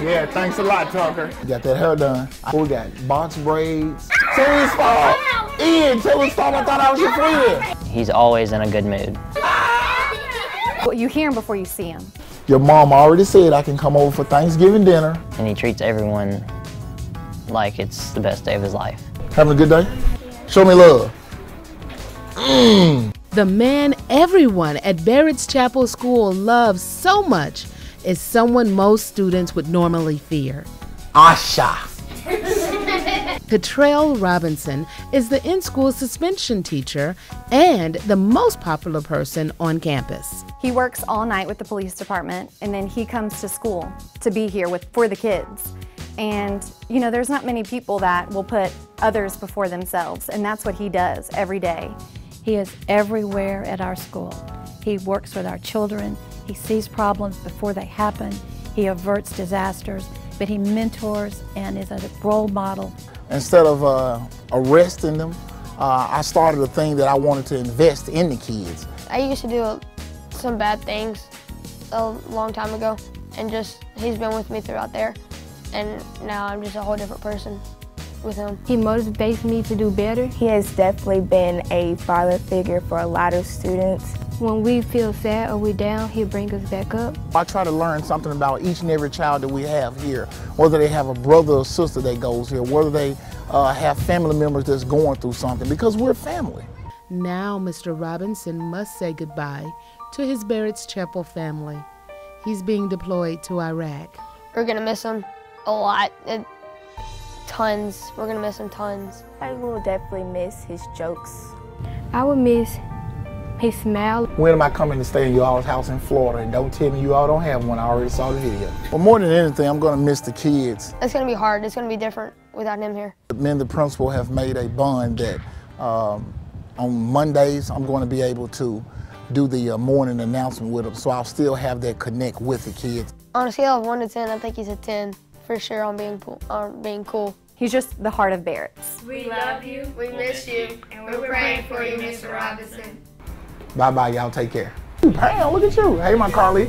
Yeah, thanks a lot, Tucker. Got that hair done. We got box braids. Tell stop. Ian, tell stop. I thought I was your friend. He's always in a good mood. Well, you hear him before you see him. Your mom already said I can come over for Thanksgiving dinner. And he treats everyone like it's the best day of his life. Having a good day? Show me love. Mm. The man everyone at Barret's Chapel School loves so much is someone most students would normally fear. Asha. Kittrel Robinson is the in school suspension teacher and the most popular person on campus. He works all night with the police department and then he comes to school to be here with for the kids. And you know, there's not many people that will put others before themselves, and that's what he does every day. He is everywhere at our school. He works with our children. He sees problems before they happen. He averts disasters, but he mentors and is a role model. Instead of uh, arresting them, uh, I started a thing that I wanted to invest in the kids. I used to do some bad things a long time ago, and just he's been with me throughout there and now I'm just a whole different person with him. He motivates me to do better. He has definitely been a father figure for a lot of students. When we feel sad or we're down, he'll bring us back up. I try to learn something about each and every child that we have here, whether they have a brother or sister that goes here, whether they uh, have family members that's going through something, because we're family. Now Mr. Robinson must say goodbye to his Barret's Chapel family. He's being deployed to Iraq. We're gonna miss him a lot. It, tons. We're gonna miss him tons. I will definitely miss his jokes. I will miss his smile. When am I coming to stay in you all's house in Florida? And don't tell me you all don't have one. I already saw the video. But more than anything, I'm gonna miss the kids. It's gonna be hard. It's gonna be different without him here. Me and the principal have made a bond that um, on Mondays I'm going to be able to do the uh, morning announcement with them, so I'll still have that connect with the kids. On a scale of one to ten, I think he's a ten for sure on being cool. On being cool. He's just the heart of Barret's. We love you. We miss you. And we're praying for you, Mr. Robinson. Bye bye, y'all. Take care. Pam, look at you. Hey, my Carly.